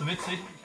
se mettre.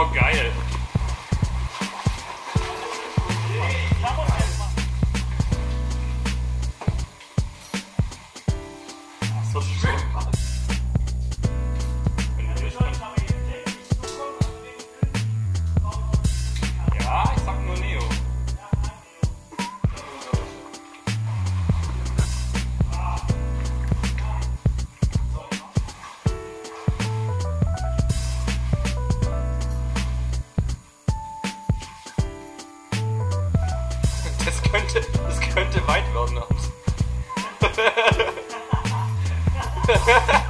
Oh, geil. Das könnte weit werden.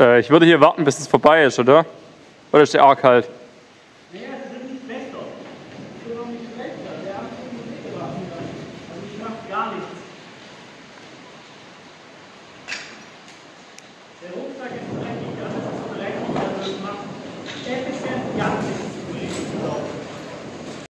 Äh, ich würde hier warten, bis es vorbei ist, oder? Oder ist der arg kalt?